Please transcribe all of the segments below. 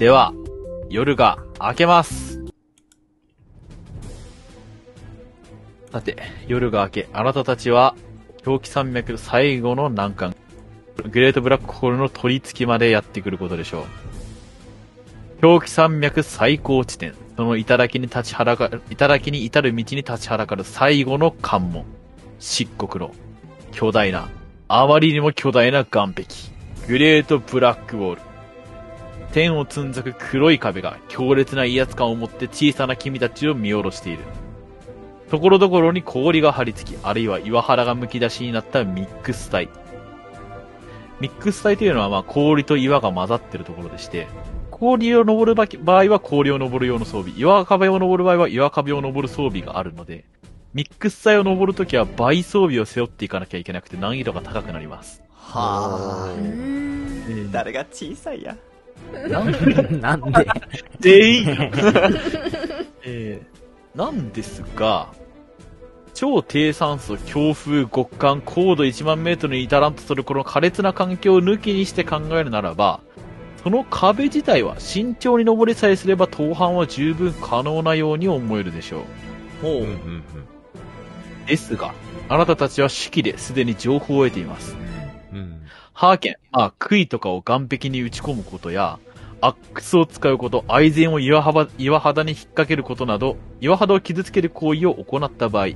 では、夜が明けます。さて、夜が明け、あなたたちは、狂気山脈最後の難関、グレートブラックホールの取り付きまでやってくることでしょう。狂気山脈最高地点、その頂に立ちはだか、頂に至る道に立ちはだかる最後の関門、漆黒の巨大な、あまりにも巨大な岩壁、グレートブラックウォール。天をつんざく黒い壁が強烈な威圧感を持って小さな君たちを見下ろしている。ところどころに氷が張り付き、あるいは岩肌が剥き出しになったミックス帯。ミックス帯というのはまあ氷と岩が混ざってるところでして、氷を登るばき場合は氷を登る用の装備、岩壁を登る場合は岩壁を登る装備があるので、ミックス帯を登るときは倍装備を背負っていかなきゃいけなくて難易度が高くなります。はうーんあ。誰が小さいや。なんで？全員えー、なんですが、超低酸素、強風、極寒、高度1万メートルに至らんとするこの苛烈な環境を抜きにして考えるならば、その壁自体は慎重に登りさえすれば登攀は十分可能なように思えるでしょう。ほう。ですが、あなたたちは手記ですでに情報を得ています。ハーケン、まあ、杭とかを岸壁に打ち込むことや、アックスを使うこと、愛禅を岩幅岩肌に引っ掛けることなど、岩肌を傷つける行為を行った場合、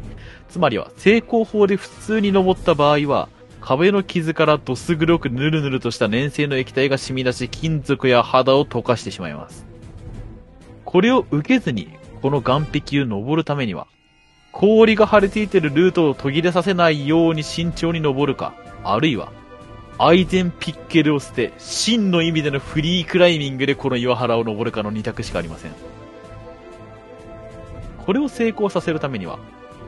つまりは成功法で普通に登った場合は、壁の傷からどす黒くヌルヌルとした粘性の液体が染み出し、金属や肌を溶かしてしまいます。これを受けずに、この岸壁を登るためには、氷が張り付いているルートを途切れさせないように慎重に登るか、あるいは、アイゼンピッケルを捨て、真の意味でのフリークライミングでこの岩原を登るかの二択しかありません。これを成功させるためには、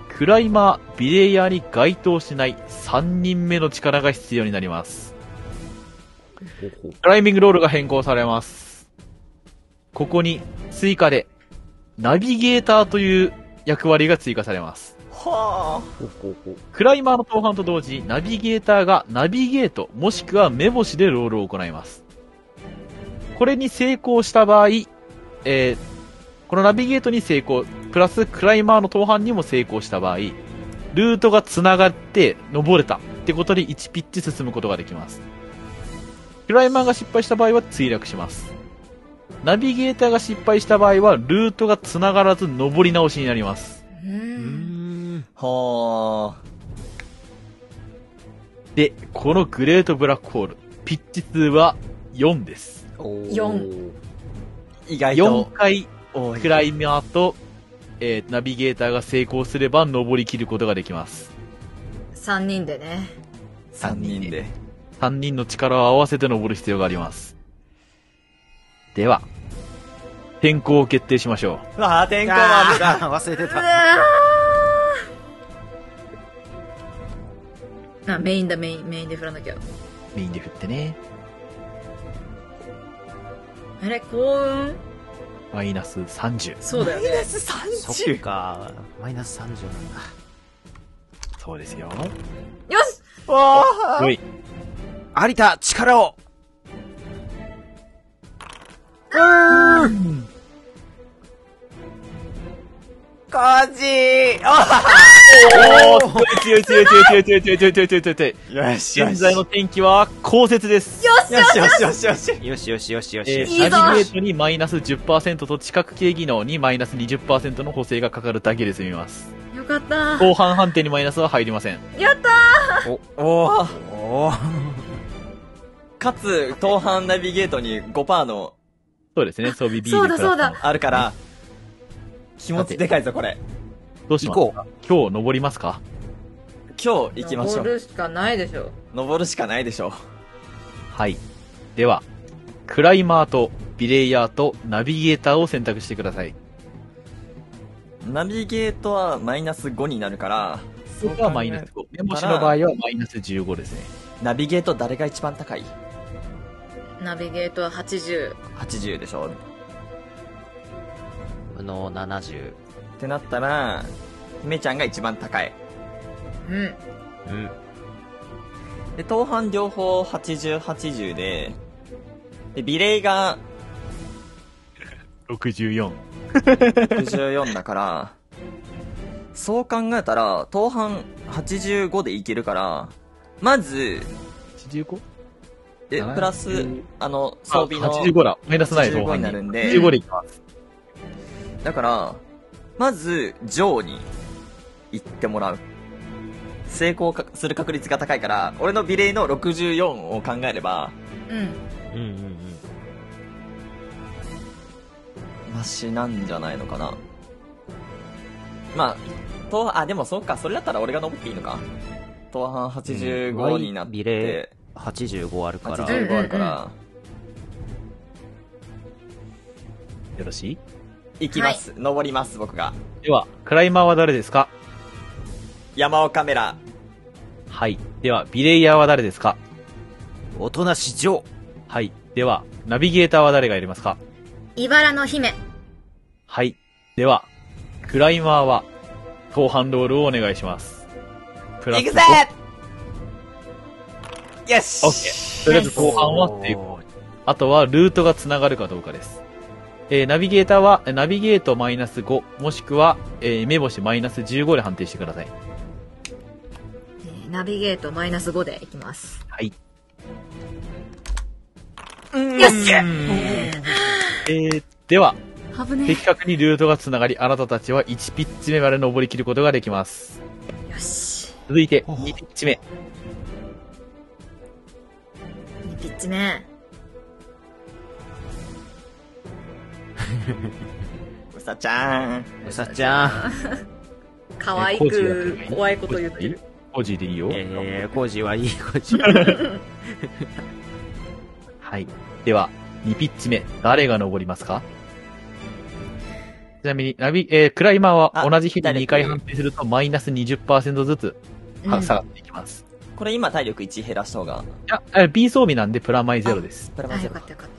クライマー、ビレイヤーに該当しない3人目の力が必要になります。クライミングロールが変更されます。ここに追加で、ナビゲーターという役割が追加されます。はクライマーの登攀と同時ナビゲーターがナビゲートもしくは目星でロールを行います。これに成功した場合、えーこのナビゲートに成功、プラスクライマーの登攀にも成功した場合、ルートが繋がって登れたってことで1ピッチ進むことができます。クライマーが失敗した場合は墜落します。ナビゲーターが失敗した場合は、ルートが繋がらず登り直しになります。うーんあ。はで、このグレートブラックホール、ピッチ数は4です。あ。四意外4と回多い。クライマーと、えーナビゲーターが成功すれば登り切ることができます。3人でね。3人で。3人の力を合わせて登る必要があります。では、天候を決定しましょう。うわあ、天候もあるあー忘れてた。あ、メインだ、メイン、メインで振らなきゃ。メインで振ってね。あれ、幸運？マイナス30。そうだよね。スそっ30。か。マイナス30なんだ。そうですよ。よしわあ。よい。有田、力をコージーあおー強い強い強い強い強い強い強い強い強い強い強い。よしよし。現在の天気は降雪です。よしよしよしよしよし。よしよしよしよし。えーいいぞナビゲートにマイナス10%と知覚系技能にマイナス20%の補正がかかるだけで済みます。よかった。後半判定にマイナスは入りません。やったおおおーかつ、東阪ナビゲートに5%のそうですね、装備 B でそうだあるから、気持ちでかいぞ、これ。どうします？今日登りますか？今日行きましょ登う。るしかないでしょ。登るしかないでしょはい。では、クライマーとビレイヤーとナビゲーターを選択してください。う。ナビゲートはマイナス5になるから、そこはマイナス5。メモシの場合はマイナス15ですね。ナビゲート誰が一番高い？ナビゲートは80。?80 でしょ無能70。ってなったら、めちゃんが一番高い。うん。うん。で、東阪両方80、80で、で、ビレイが 64。64だから、そう考えたら、当半85でいけるから、まず、85? え、プラス、あの、装備の、85だ。マイナスない85になるんで85でいきます。だから、まず、ジョーに行ってもらう。成功かする確率が高いから、俺のビレイの64を考えれば、うん。うんうんうん。マシなんじゃないのかな。まあ、と、あ、でもそうか、それだったら俺が登っていいのか。東半85になっビレて、85あるから。85あるから、よろしい？行きます。登ります、僕が。では、クライマーは誰ですか？山岡メラ。はい。では、ビレイヤーは誰ですか？おとなしジョー。はい。では、ナビゲーターは誰がやりますか？茨の姫。はい。では、クライマーは、後半ロールをお願いします。プラス行くぜよしオッケー。とりあえず後半は成功。あとは、ルートが繋がるかどうかです。えーナビゲーターは、えーナビゲートマイナス5、もしくは、えー目星マイナス15で判定してください。えーナビゲートマイナス5でいきます。はい。うんよしえー、では、的確にルートが繋がり、あなたたちは1ピッチ目まで登り切ることができます。え。よし。続いて、ほう2ピッチ目。2ピッチ目。うさちゃん。うさちゃん。可愛く、怖いこと言ってる。コージでいいよ。えー、コージはいい、コージ。はい。では、2ピッチ目、誰が登りますか？ちなみに、ナビ、えー、クライマーはあ同じ日に2回判定するとマイナス20%ずつうん下がっていきます。これ今体力1減らした方が。いや、えー B 装備なんでプラマイゼロです。あ、プラマイゼロよかったよかった。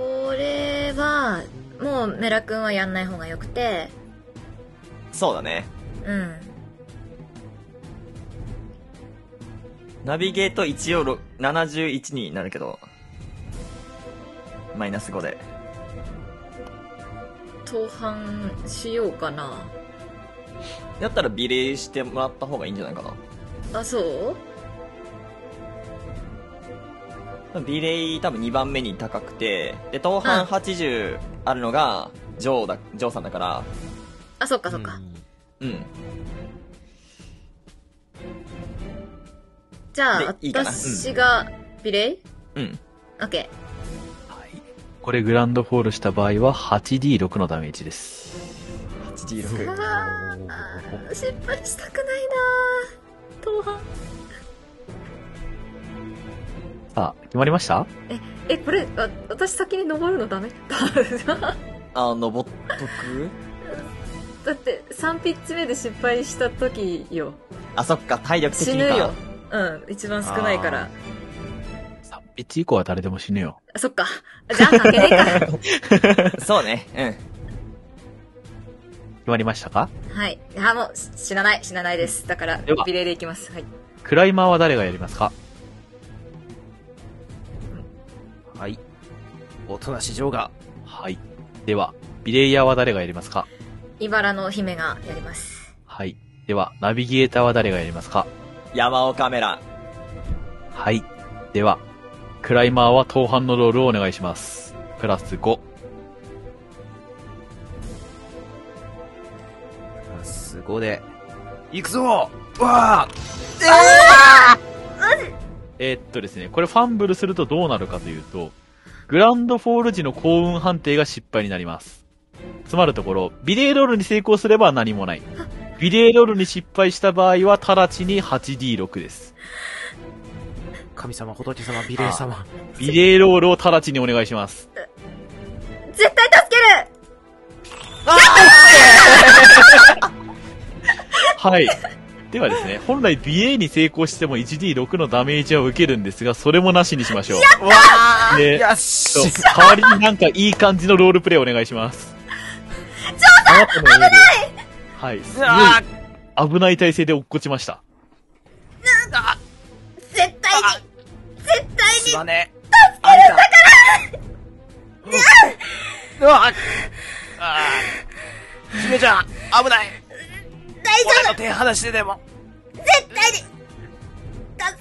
これは、もうメラ君はやんない方がよくて、そうだね。うん。ナビゲート一応ろ71になるけど、マイナス5で。当半しようかな。だったらビレイしてもらった方がいいんじゃないかな。あ、そう？ビレイ多分2番目に高くて、で、東半80あるのが、ジョーだ、ジョーさんだから、あ、そっかそっか。うん。じゃあ、でいい私が、ビレイ？うん。オッケはい。これグランドフォールした場合は 8D6 のダメージです。ー。8D6。あー失敗したくないなー当半。さあ、決まりました？え、これ、あ私先に登るのダメ？あ、登っとく？だって、3ピッチ目で失敗した時よ。あ、そっか、体力的にか。死ぬよ。うん、一番少ないから。3ピッチ以降は誰でも死ぬよ。あそっか。じゃあ関係ねえか。そうね、うん。決まりましたか？はい。あ、もう、し死なない、死なないです。だからでは、ビレイでいきます。はい。クライマーは誰がやりますか？おとなしジョーが。はい。では、ビレイヤーは誰がやりますか？茨の姫がやります。はい。では、ナビゲーターは誰がやりますか？山岡メラ。はい。では、クライマーは当半のロールをお願いします。プラス5。すごで。行くぞわあえーっとですね、これファンブルするとどうなるかというと、グランドフォール時の幸運判定が失敗になります。つまるところ、ビレーロールに成功すれば何もない。ビレーロールに失敗した場合は直ちに 8D6 です。神様、仏様、美霊様。ビレーロールを直ちにお願いします。絶対助けるはい。ではですね、本来 BA に成功しても 1D6 のダメージは受けるんですが、それもなしにしましょう。わあで、よそうし代わりになんかいい感じのロールプレイお願いします。ちょっと危ない。はい。すごあい危ない体勢で落っこちました。絶対に絶対すまね。あれだうわああー。姫ちゃん、危ない大丈俺の手離してでも。夫絶対に。助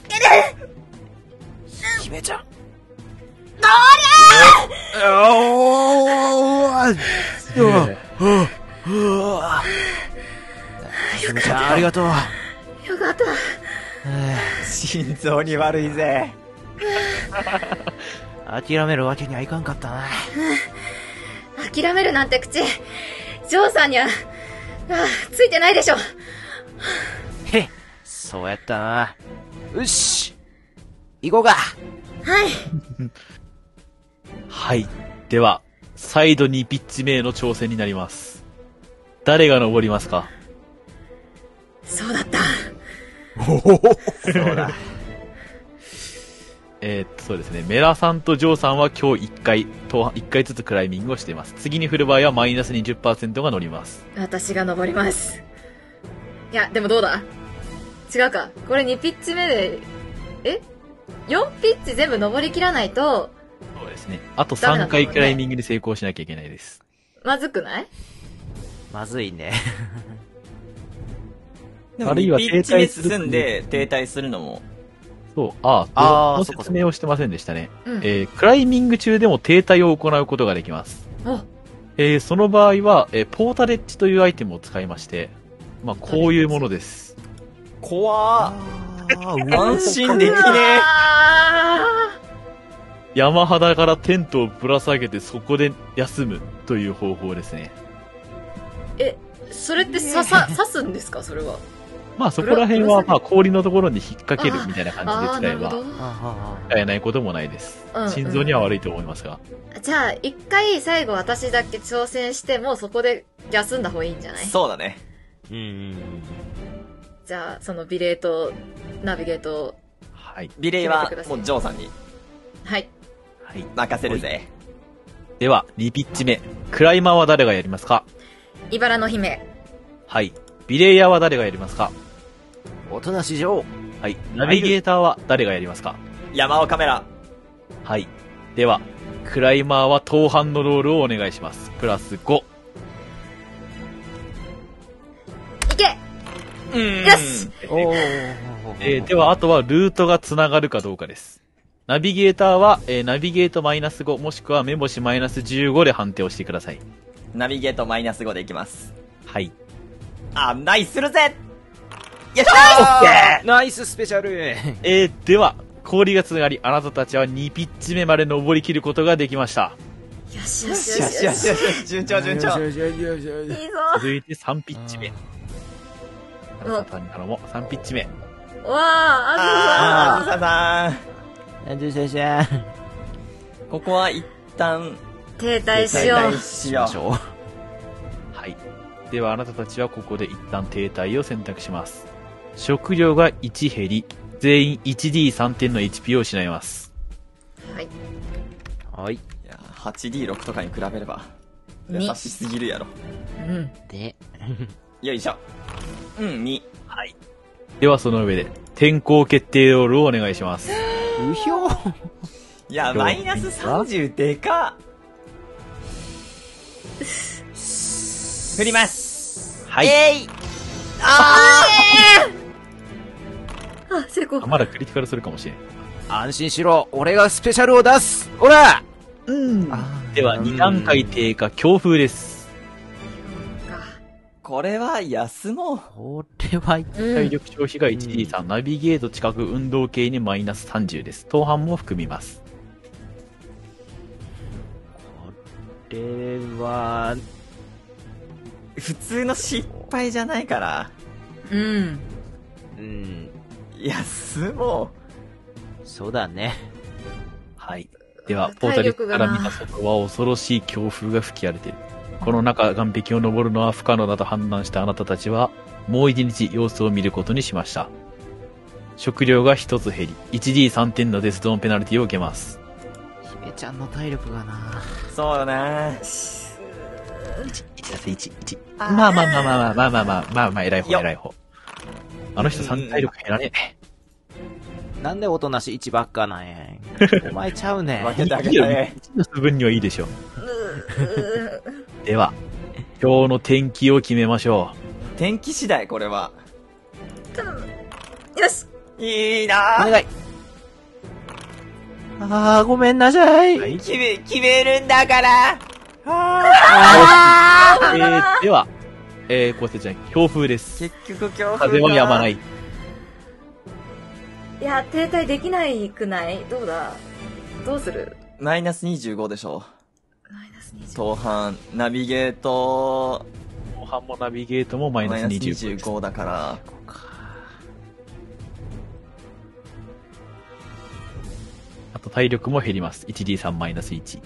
ける。姫ちゃん。どおー。姫ちゃん、ありがとう。りゃよかった心臓に悪いぜ。諦めるわけにはいかんかったな。諦めるなんて口ジョー。さんにはあついてないでしょへっ、そうやったな。よし行こうかはい はい。では、再度2ピッチ目への挑戦になります。誰が登りますか？そうだった そうだ。えーっと、そうですね。メラさんとジョーさんは今日1回、と1回ずつクライミングをしています。次に振る場合はマイナス20%が乗ります。私が登りますいやでもどうだ？違うかこれ2ピッチ目でえ？4ピッチ全部登りきらないとそうですね。あと3ダメなんだもんね回クライミングで成功しなきゃいけないです。まずくない？まずいね。あるいは2ピッチ目停滞する進んで停滞するのも、そう、ああーこの説明をしてませんでしたね。うんえークライミング中でも停滞を行うことができます。おえーその場合は、えーポータレッジというアイテムを使いまして、まあ、こういうものです。怖っー安心できねあ 山肌からテントをぶら下げてそこで休むという方法ですね。ーえそれって刺さ 刺すんですか？それはまあそこら辺はまあ氷のところに引っ掛けるみたいなあ感じで使えば使えないこともないですうんうん。心臓には悪いと思いますが。じゃあ一回最後私だけ挑戦してもうそこで休んだ方がいいんじゃない？そうだね。うんうんじゃあそのビレートナビゲートをはい。ビレイはもうジョーさんにはいはい。任せるぜ。では、2ピッチ目。クライマーは誰がやりますか？茨の姫はい。ビレイヤーは誰がやりますか？おとなし上。はい。ナビゲーターは誰がやりますか？山尾カメラ。はい。では、クライマーは当半のロールをお願いします。プラス5。いけうんよしおー。えーでは、あとはルートが繋がるかどうかです。ナビゲーターは、えーナビゲートマイナス5、もしくは目星マイナス15で判定をしてください。ナビゲートマイナス5でいきます。はい。案内するぜやったー!ナイススペシャル!えー、では、氷がつながり、あなたたちは2ピッチ目まで登りきることができました。よしよしよしよしよし。順調順調。続いて3ピッチ目。あなたに頼もう。3ピッチ目。わああずささん。よしよしここは一旦停滞しよう。しましょう。はい。ではあなたたちはここで一旦停滞を選択します。食料が1減り、全員 1D3 点の HP を失います。はい。う。はい。いや、8D6 とかに比べれば、に優しすぎるやろ。うん。で、よいしょ。うん、2。はい。では、その上で、天候決定ロールをお願いします。うひょー いや、マイナス30でかっ振りますはい。えいああ、成功あ。まだクリティカルするかもしれん。安心しろ俺がスペシャルを出すほらうん。では、2段階低下、強風です。ーこれは休もう。これは、うん体力消費が 1D3、ナビゲート近く運動系にマイナス30です。当半も含みます。これは、普通の失敗じゃないから、うん。うん、休もそうだね。はい。では、ポータル体力がなから見た外は恐ろしい強風が吹き荒れている。この中、岸壁を登るのは不可能だと判断したあなたたちは、もう一日様子を見ることにしました。食料が一つ減り、1D3 点のデスドーンペナルティを受けます。姫ちゃんの体力がな。う。そうだな1だぜ、1、1。まあまあまあまあまあまあまあまあまあまあ、偉い方、よ偉い方。あの人3体力減らねなんでおとなしい1ばっかなんやん。お前ちゃうね分けてね。1の数分にはいいでしょ。うでは、今日の天気を決めましょ天気次第、これは。よしいいなぁ。お願い。あー、ごめんなさい。決め、決めるんだから。えー、では、えー、こうせちゃん、強風です。結局強風。風は止まないい。いや、停滞できないくない？どうだ？どうする？マイナス25でしょ。マイナス20。当半、ナビゲート、後半もナビゲートもマイナス25です。25だから。あと体力も減ります。1D3 マイナス1。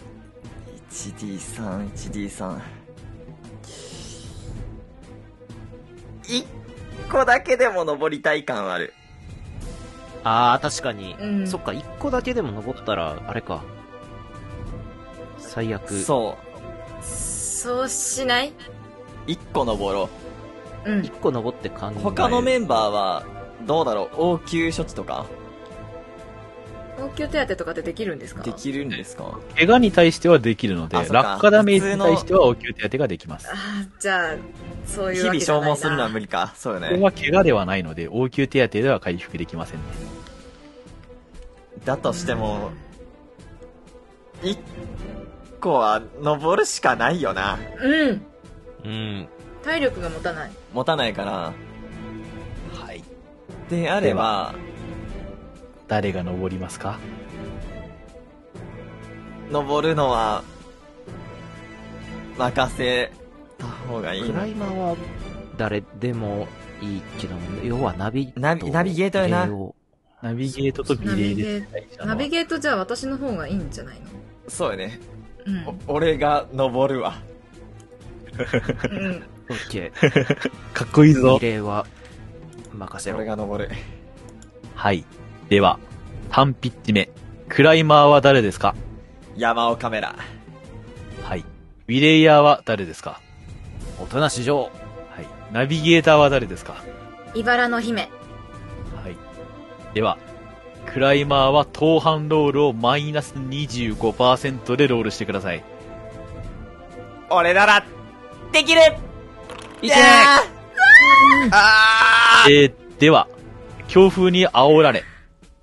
1D3、1D3。一個だけでも登りたい感ある。あー、確かに。うんそっか、一個だけでも登ったら、あれか。最悪。そそうしない？う一個登ろうん一。個登って考え。他のメンバーは、どうだろう？応急処置とか？応急手当とかってできるんですか？できるんですか？怪我に対してはできるので落下ダメージに対しては応急手当ができます。あーじゃあ、そういう日々消耗するのは無理か。そうよね。これは怪我ではないので、応急手当では回復できませんね。だとしても、一個は登るしかないよな。うん。うん。体力が持たない。持たないから。はい。であれば、誰が登りますか？登るのは、任せた方がいいクライマーは、誰でもいいけど、要はナビナビナビゲートよなナビゲートとビレーです。ナビゲートじゃあ私の方がいいんじゃないの？そうよね。うん。お俺が登るわ。うん。オッケー。かっこいいぞリ。レーは、任せろ俺。が登る。はい。では、3ピッチ目。クライマーは誰ですか？山尾カメラ。はい。ウィレイヤーは誰ですか？おとなし城。はい。ナビゲーターは誰ですか？茨の姫。はい。では、クライマーは当半ロールをマイナス25%でロールしてください。俺なら、できるいけあえー、では、強風に煽られ、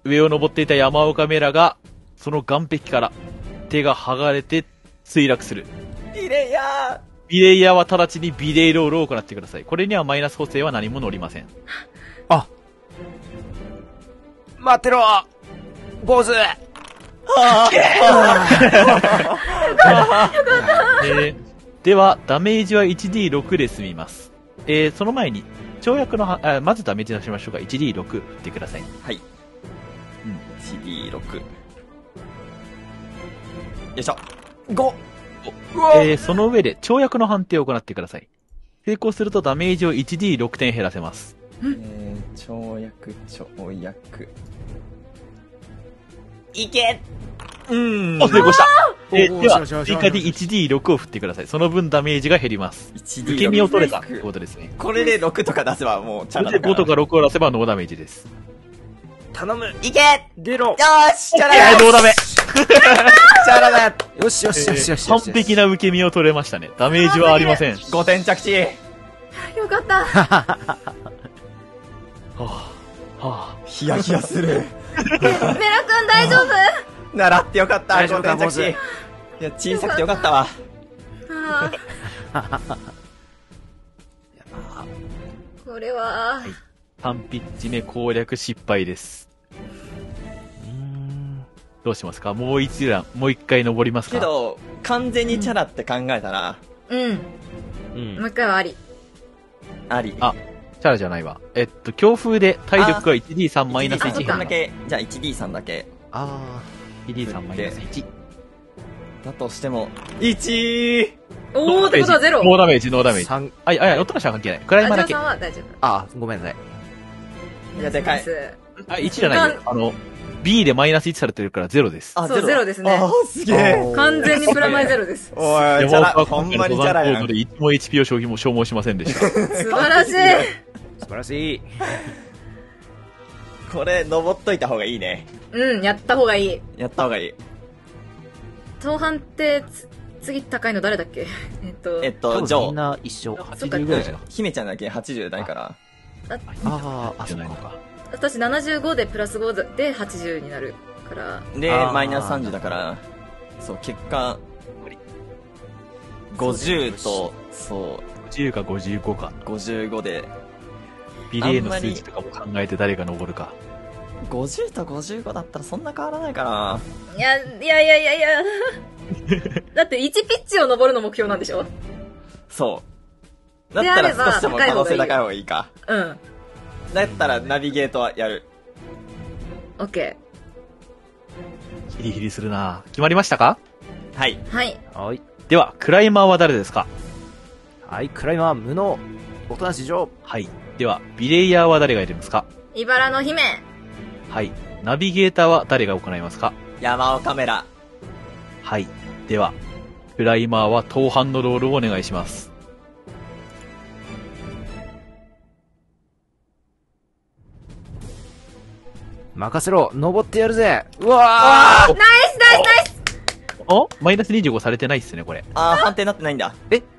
上を登っていた山岡メラが、その岸壁から手が剥がれて墜落する。ーリレイヤビレイヤーは直ちにビレイロールを行ってください。これにはマイナス補正は何も乗りません。待ってろ坊主えーでは、ダメージは 1D6 で済みます。えー、その前に、跳躍のは、あまずダメージ出しましょうか。1D6 振ってください。ーはい。うん。1D6。よいしょ。5! えー、その上で跳躍の判定を行ってください。成功するとダメージを 1D6 点減らせます。えー、跳躍、跳躍。いけうんお、成功したえー、では、追加で 1D6 を振ってください。その分ダメージが減ります。1D6 受け身を取れたってことですね。これで6とか出せばもうチャラだから5とか6を出せばノーダメージです。頼むいけ出ろよーしチャラいや、だノーダメ チャラだよしよしよしよしよし。完璧な受け身を取れましたね。ダメージはありません。!5 点着地よかった。はぁ、はぁ、ヒヤヒヤする。メラくん大丈夫？習ってよかった、5大丈夫か点着地。いや、小さくてよかったわ。これは、3ピッチ目攻略失敗です。うーんどうしますか？もう一段、もう一回登りますか？けど、完全にチャラって考えたら、うん。うんもう。一回はあり。あり。あチャラじゃないわ。えっと、強風で体力が 1D3 マイナスあ1 1D3 減る。だけ、じゃあ 1D3 だけ。あ 1D3 マイナス1。だとしても、1! おーってことはゼロ。ノーダメージ、ノーダあ。メージ。三あ、いや、いや、音としては関係ない。クライマーだけあ。あ、ごめんなさい。いやでかいですあ、1じゃないよ。あの、B でマイナス1されてるから0です。あ、そうゼロですねあー、すげえ。完全にプラマイゼロです。おい、チャラ、山岡はほんまにチャラやんで。1も HP を消費も消耗しませんでした。素晴らしい。素晴らしい。これ、登っといた方がいいね。うん、やった方がいい。やった方がいい。当半ってつ次高いの誰だっけ？えっと、えっと、多ジョー。分みんな一緒。そっか80ぐらいじゃん。姫ちゃんだけ？80ないから。ああ、あ、じゃないのか。私75でプラス5で80になるから、で、マイナス30だから、そう、結果、50と、そ50か55か。う、55で、ビレーの数値とかも考えて誰が登るか。50と55だったらそんな変わらないかな。いや、いやいやいやいや。だって1ピッチを登るの目標なんでしょ？そう。だったらであれば少しでも可能性高い方がいいか。うん。だったらナビゲートはやる。オッケヒリヒリするな決まりましたか？はい。ー。はい。はい。では、クライマーは誰ですか？はい、クライマー、無能。おとなし上。はい。では、ビレイヤーは誰がいるんですか？茨の姫。はい。ナビゲーターは誰が行いますか？山尾カメラ。はい。では、クライマーは当半のロールをお願いします。任せろ、登ってやるぜ。うわーナイスナイスナイスお？マイナス25されてないっすね、これ。あー、判定になってないんだ。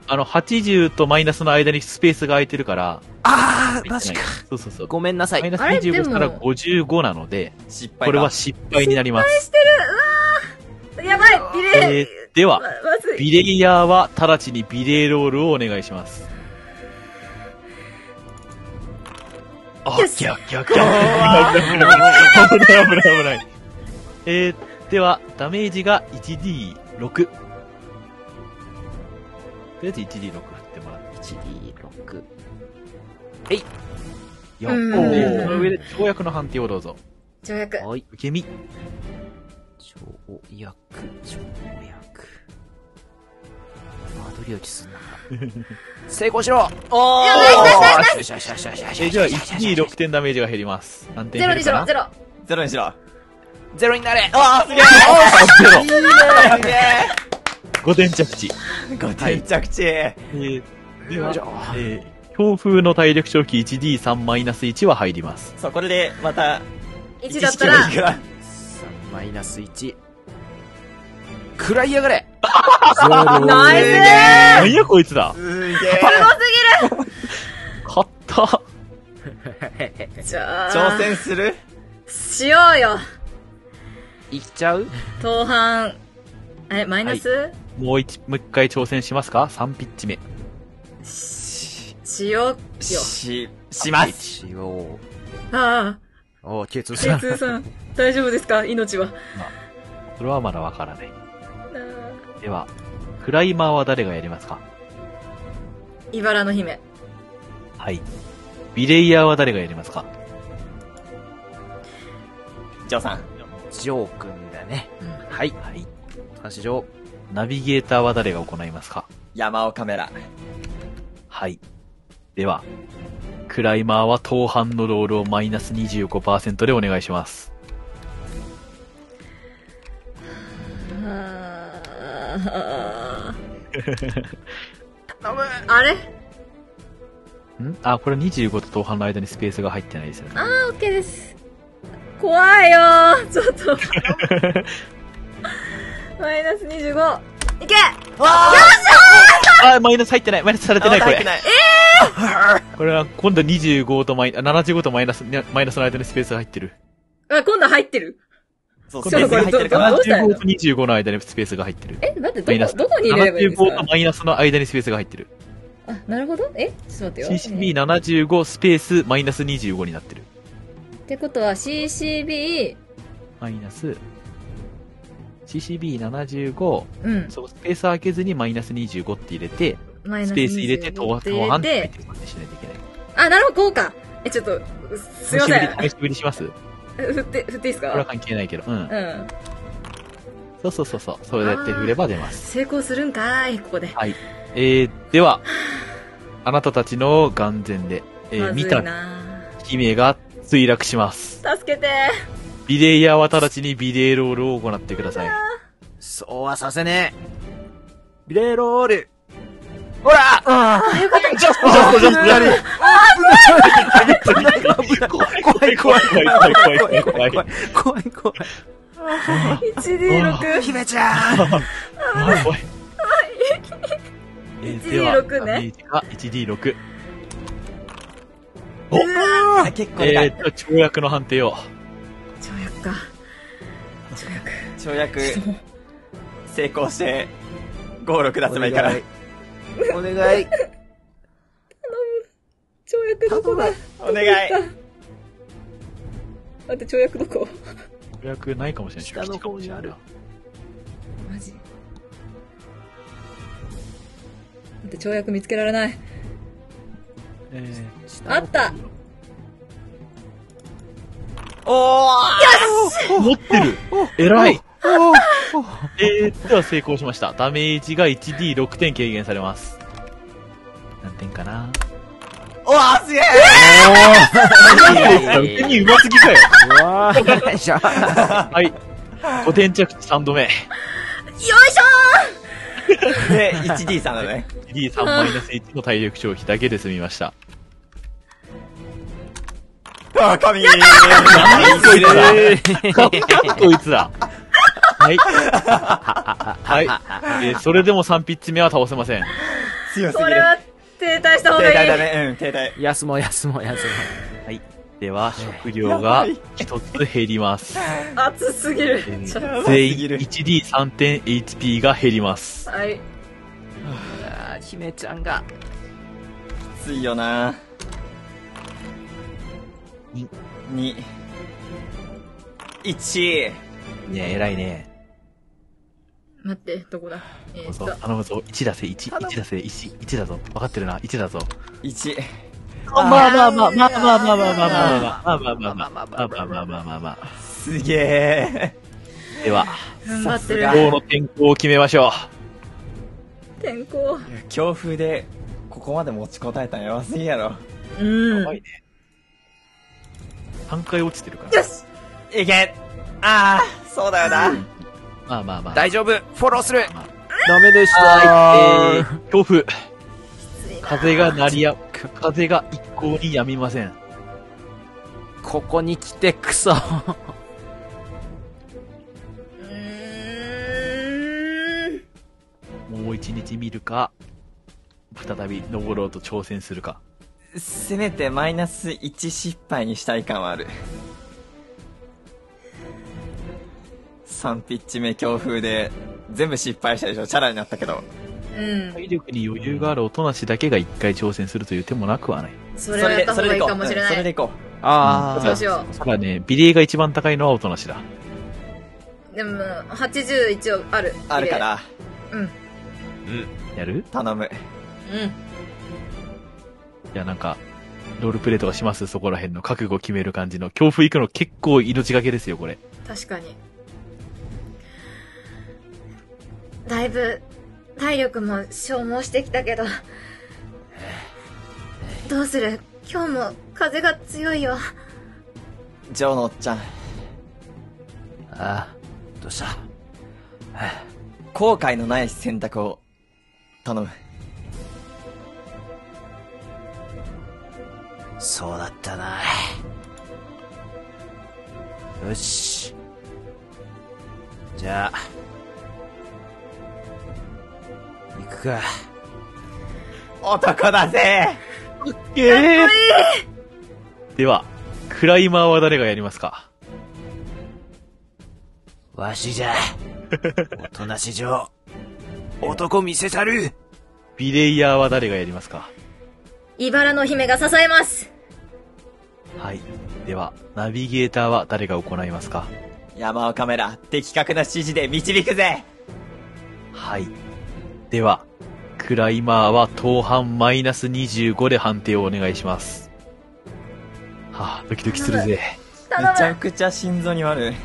あの、80とマイナスの間にスペースが空いてるから、あー、マジか。そうそうそう。ごめんなさい。マイナスあれで25もから55なので、失敗だ。これは失敗になります。やばいビレー、えー、では。ビレイヤーは直ちにビレイロールをお願いします。あ、逆、逆、逆。危ない、危ない、危ない、危ない。えー、では、ダメージが 1D6。とりあえず 1D6 振ってもらって。1D6。4。うんおーその上で跳躍の判定をどうぞ。跳躍。はい。受け身。跳躍、跳躍。あ、ドキドキすんな。成功しろおーやばいナイよしよしよしよしよしえー、じゃあ 1D6 点ダメージが減ります。何点ゼロ減るかな？にしろゼロ。ゼロにしろ。ゼロになれあー、すげえゼロ。すげえ5点着地。!5 点着地。えー、ではえー、強風の体力消費 1D3-1 は入ります。そう、これで、また、1だったら、1ら3マイナス1。食らいやがれ ナイス何やこいつだすげえ。勝ったじゃあ、挑戦する？しようよ。いっちゃう？当半、え、マイナス、もう一、もう一回挑戦しますか ?3 ピッチ目。しようよ。し、します。しよあう。おー、K2 あ、さん。K2 さん、大丈夫ですか？命は。それはまだわからない。あでは、クライマーは誰がやりますか？ー茨の姫。はい。ビレイヤーは誰がやりますか？ジョーさん。ジョー君だね。うんはい。はい。おとなし上。ナビゲーターは誰が行いますか？山尾カメラ。はい。では、クライマーは当半のロールをマイナス25%でお願いします。あ頼むーあれ？ん？あ、これ25と当半の間にスペースが入ってないですよね。あー、オッケーです。怖いよー。ちょっと。マイナス25。いけあ、マイナス入ってない。マイナスされてない、これ。入ってない。これは今度25とマイ、あ75とマイナス、にマイナスの間にスペースが入ってる。あ、今度入ってる。そう、ちスペースが入ってるからどう。したらいいの75と25の間にスペースが入ってる。え、待って、マイナスどこ、どこに入れればいいんです75とかマイナスの間にスペースが入ってる。あ、なるほど。えちょっと待ってよ。CCB75 スペースマイナス25になってる。ってことは CCB、マイナス、CCB75、うん。そう、スペース開けずにマイナス25って入れて、マイナススペース入れて、25当って当半って入れてしないといけない。あ、なるほど、こうか。え、ちょっと、すいません。試しぶりします？こ振って、振っていいですれはか関係ないけど。うん。うん。そうそうそうそう。それやって振れば出ます。成功するんかい、ここで。はい。えー、では、あなたたちの眼前で、えー、見たな姫が墜落します。助けて。ビレイヤーは直ちにビレイロールを行ってください。そうはさせねえ。ビレーロール。ほらあ、よかった。ジャストジャストジャストジャスト怖い怖い怖い怖い怖い怖い怖い怖い怖い怖い怖い怖い 1D6。姫ちゃんあ怖い。えー 1D6 では、ねダメージが 1D6。うわあ結構。えーと、跳躍の判定を。跳躍か。跳躍。跳躍、成功して、5、6出せばいいから。お願い。跳躍どこだ。お願い。待って、跳躍どこ跳躍ないかもしれない。下の方にある。マジ。待って、跳躍見つけられない。えあった。おー。ー、持ってる。偉い えー、では成功しました。ダメージが 1D6 点軽減されます。何点かな？おーすげえ受けにうますぎかようわーよいしょ。はい。5点着地3度目。よいしょで、1D さんだね。1D3 マイナス1の体力消費だけで済みました。あー、神なんこいつら こいつら。はい。はい。えーそれでも3ピッチ目は倒せません。強すぎる。これは停滞した方停がいい。滞だね。うん、停滞。休もう休もう休もでは、食料が1つ減ります。熱すぎる。全員 1D3 点 HP が減ります。はい。う。あー姫ちゃんが。きついよなに2。1。ね偉いね。待って、どこだ？えーっそうと、頼むぞ。1出せ、1。1出せ、1。1だぞ。分かってるな。1だぞ。1。まあまあまあまあまあまあまあまあまあまあまあまあまあまあまあまあまあまあ。すげえ。では、頑張ってるさ。今日の天候を決めましょ天候。強風で、ここまで持ちこたえたんやばすぎやろ。う。うん。やばいね。3回落ちてるから。よしいけああ、そうだよな。まあまあまあ。大丈夫フォローするまあダメでしはい、えたー、強風。きついな風が鳴りや、風が一向に止みません。ここに来てクソ。もう一日見るか、再び登ろうと挑戦するか。せめてマイナス1失敗にしたい感はある。3ピッチ目強風で、全部失敗したでしょ。チャラになったけど。うん。体力に余裕がある音なしだけが一回挑戦するという手もなくはない。それをやった方がいいかもしれうんそない。れでいこあそうしよただね、ビレーが一番高いのは音なしだ。う。でも、80一応ある。う。あるから、うん。やる？頼む。うん。いや、なんか、ロールプレイとかします？そこら辺の覚悟決める感じの。強風行くの結構命がけですよ、これ。確かに。だいぶ、体力も消耗してきたけど。どうする？今日も風が強いよ。ジョーのおっちゃん。あどうした？後悔のない選択を、頼む。そうだったな。よし。じゃあ、か。男だぜえでは、クライマーは誰がやりますか？わしじゃ。おとなし状。男見せたる。ビレイヤーは誰がやりますか？茨の姫が支えます。はい。では、ナビゲーターは誰が行いますか？山尾カメラ、的確な指示で導くぜはい。では、クライマーは当半マイナス25で判定をお願いします。はあ、ドキドキするぜ。め。ちゃくちゃ心臓に悪い。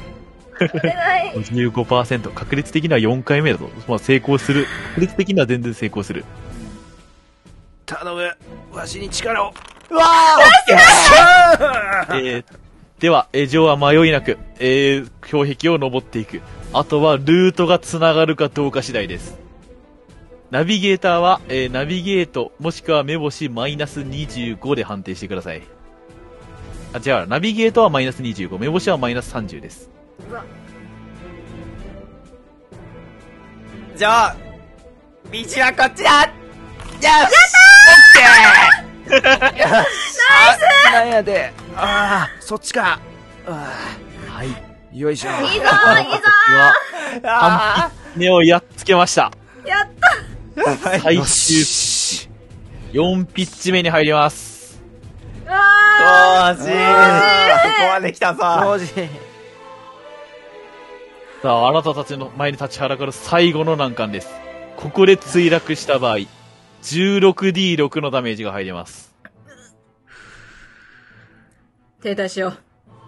お願い。55%。確率的には4回目だと。まあ成功する。確率的には全然成功する。頼む。わしに力を。うわえー、では、えー、ジョーは迷いなく、えー、氷壁を登っていく。あとは、ルートが繋がるかどうか次第です。ナビゲーターは、えー、ナビゲート、もしくは目星マイナス25で判定してください。あ、違う、ナビゲートはマイナス25、目星はマイナス30です。じゃあ、道はこっちだなんやで。ああ、そっちか。あはい。あ、よいしょ。いいぞいいぞは、あ目をやっつけました。やった最よ終、し。4ピッチ目に入ります。うわー、コージーここまで来たぞ。当時。さあ、あなたたちの前に立ちはだかる最後の難関です。ここで墜落した場合、16D6 のダメージが入ります。ー停滞しよう。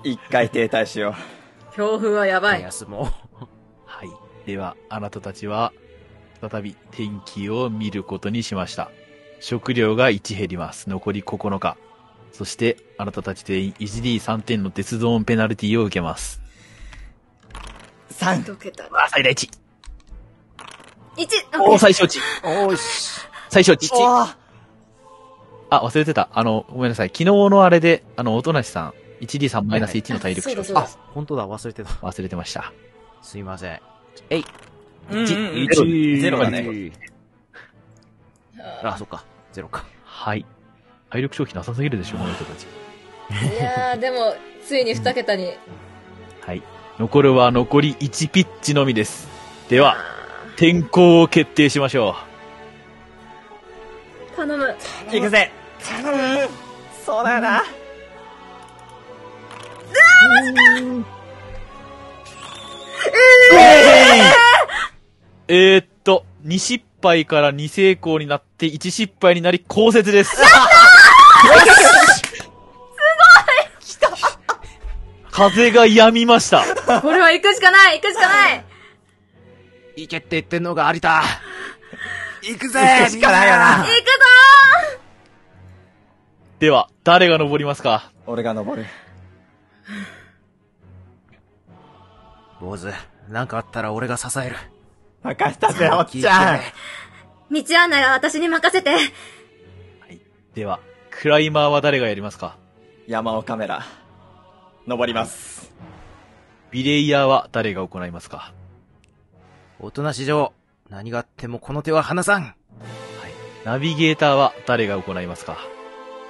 一回停滞しよ強風はやばい。休もう。はい。では、あなたたちは、再び天気を見ることにしました。食料が1減ります。残り9日。そして、あなたたち全員 1D3 点のデスゾーンペナルティを受けます。う。三。どけた。あ、最大値。1! おー、最小値。おーし。最小値。あ、忘れてた。あの、ごめんなさい。昨日のあれで、あの、おとなしさん、1D3 マイナス1の体力そうだそうだ消費です。本当だ、忘れてた。忘れてました。すいません。えい。うんうんうん1ゼロだね。あ、そっか。ゼロか。はい。体力消費なさすぎるでしょ、この人たち。いやー、でも、ついに2桁に。はい。残るは残り1ピッチのみです。では、あ天候を決定しましょー頼む。行くぜ。頼む。そうだよな。う。えー、っと、2失敗から2成功になって1失敗になり降雪です。すごい来た風が止みました。これは行くしかない行くしかない行けって言ってんのが有田。行くぜ行くしかないよな行くぞでは、誰が登りますか？俺が登る。坊主、なんかあったら俺が支える。任したぜ、おっちゃん。道案内は私に任せて。では、クライマーは誰がやりますか？山尾カメラ。登ります。ビレイヤーは誰が行いますか？大人史上、何があってもこの手は離さん。ナビゲーターは誰が行いますか？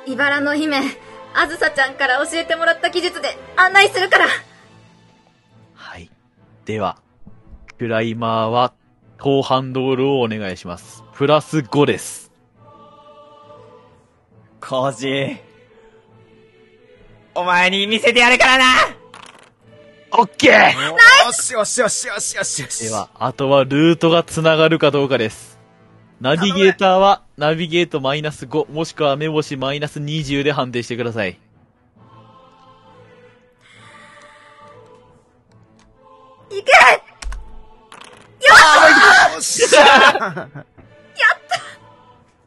茨の姫、あずさちゃんから教えてもらった技術で案内するからはい。では、クライマーは、後半道路をお願いします。プラス5です。コージー。お前に見せてやるからなオッケーよしよしよしよしよしよし。では、あとはルートが繋がるかどうかです。ナビゲーターは、ナビゲートマイナス5、もしくは目星マイナス20で判定してください。行け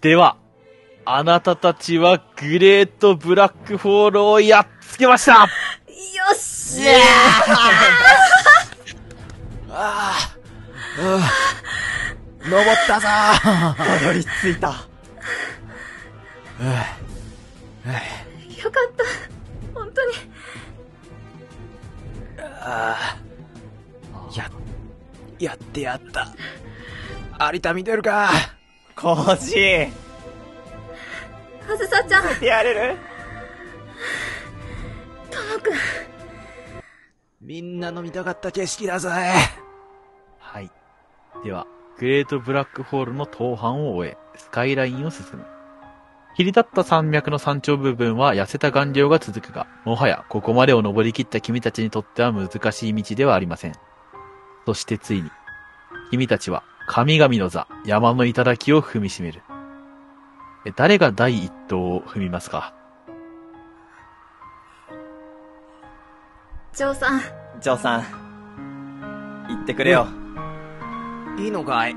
では、あなたたちはグレートブラックホールをやっつけましたよしああ、うん。登ったぞたどり着いた。よかった。本当に。ああ、や、やってやった。有田見てるかコージー。あずさちゃん、てやれる？もくん。みんなの見たかった景色だぜ。はい。では、グレートブラックホールの登攀を終え、スカイラインを進む。切り立った山脈の山頂部分は痩せた岩稜が続くが、もはやここまでを登り切った君たちにとっては難しい道ではありません。そしてついに、君たちは神々の座、山の頂を踏みしめる。え誰が第一頭を踏みますか？ジョーさん、ジョーさん。言ってくれよ。いいのかい？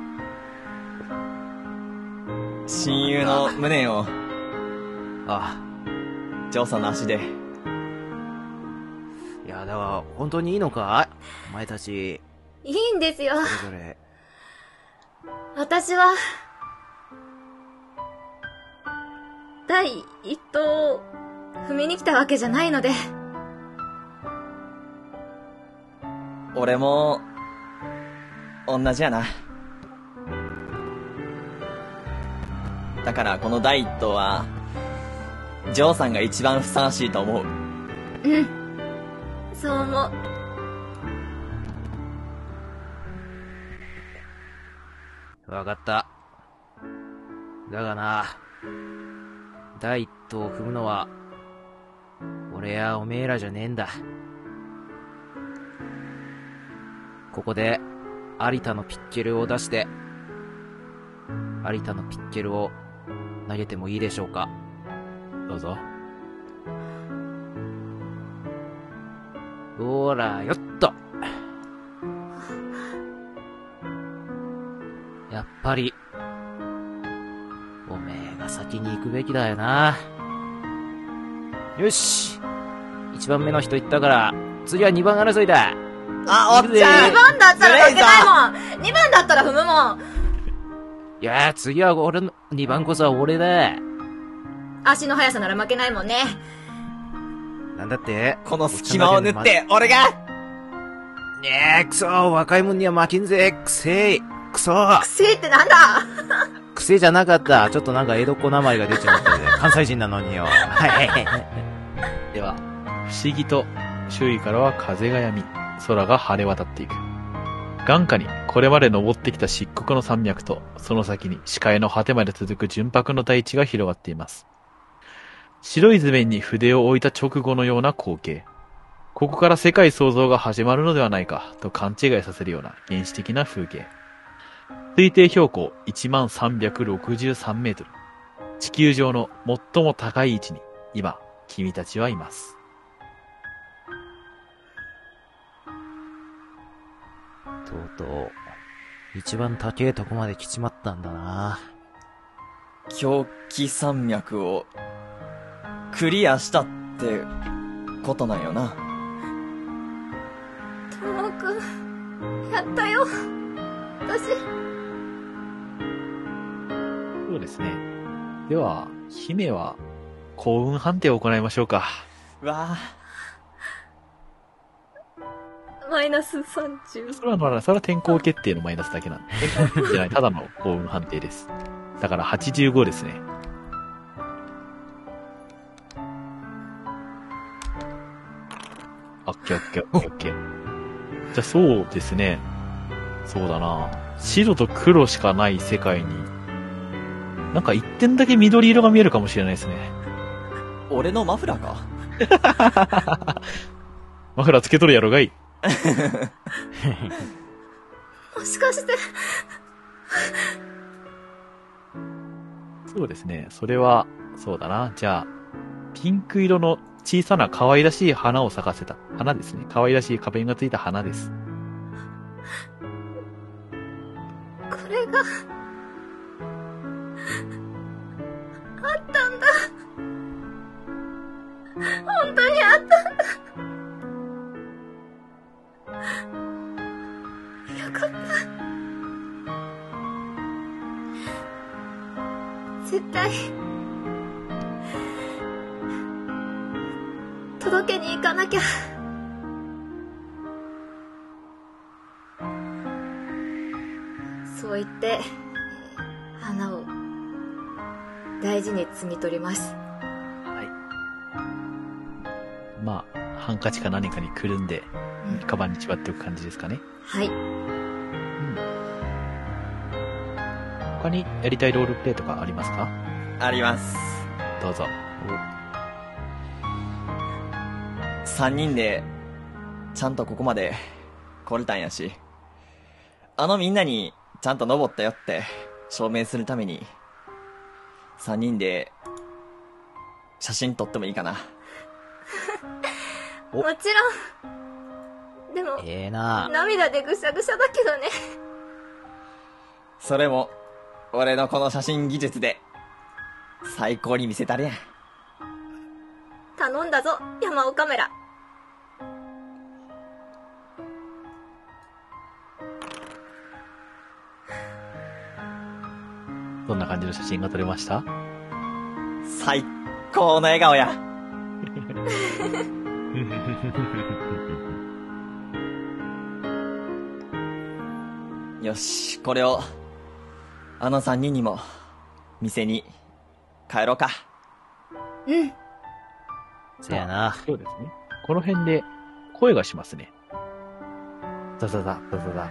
親友の無念を、あジョーさんの足で。いや、だが、本当にいいのかい？お前たち、いいんですよ。それぞれ。私は、第一党を踏みに来たわけじゃないので、俺も、同じやな。だからこの第一党は、ジョーさんが一番ふさわしいと思う。うん。そう思う。わかった。だがな、第一党を踏むのは、俺やおめえらじゃねえんだ。ここで、有田のピッケルを出して、有田のピッケルを投げてもいいでしょうか。どうぞ。ほら、よっと。っぱり、おめえが先に行くべきだよな。よし。一番目の人行ったから、次は二番争いだ。あ、おっちゃ2ん番だったら負けないもん !2 番だったら踏むもんいやー、次は俺の、二番こそは俺だ。足の速さなら負けないもんね。なんだって？この隙間を縫って、俺がねえ、くそ若いもんには負けんぜくせえくそくせえってなんだ？くせえじゃなかった。ちょっとなんか江戸っ子名前が出ちまったぜ。関西人なのによ。はい。では、不思議と周囲からは風が止み、空が晴れ渡っていく。眼下にこれまで登ってきた漆黒の山脈と、その先に視界の果てまで続く純白の大地が広がっています。白い図面に筆を置いた直後のような光景。ここから世界創造が始まるのではないかと勘違いさせるような原始的な風景。推定標高1363メートル。地球上の最も高い位置に今、君たちはいます。とうとう、一番高えとこまで来ちまったんだな。狂気山脈を、クリアしたって、ことなんよな。ともくん、やったよ。私、そうですね。では、姫は、幸運判定を行いましょうか。うわマイナス30。それは、まあ、それは天候決定のマイナスだけなんで。天候決定じゃない、ただの幸運判定です。だから85ですね。オッケーオッケーオッケーオッケー。じゃあそうですね。そうだな。白と黒しかない世界に、なんか一点だけ緑色が見えるかもしれないですね。俺のマフラーか？マフラーつけとるやろがい。もしかして、そうですね。それは、そうだな。じゃあ、ピンク色の小さな可愛らしい花を咲かせた。花ですね。可愛らしい花弁がついた花です。これが、ンカチか何かにくるんで、うんカバンに縛っておく感じですかね。はい。うん。他にやりたいロールプレイとかありますか？あります。どうぞ。三人で、ちゃんとここまで来れたんやし、あのみんなにちゃんと登ったよって証明するために、三人で写真撮ってもいいかな。おもちろん。でも、ええな涙でぐしゃぐしゃだけどね。それも、俺のこの写真技術で、最高に見せたるやん。頼んだぞ、山尾カメラ。どんな感じの写真が撮れました？最高の笑顔や。よし、これを、あの三人にも、店に帰ろうか。うん。せやな。そうですね。この辺で声がしますね。ザザザ、ザザザ。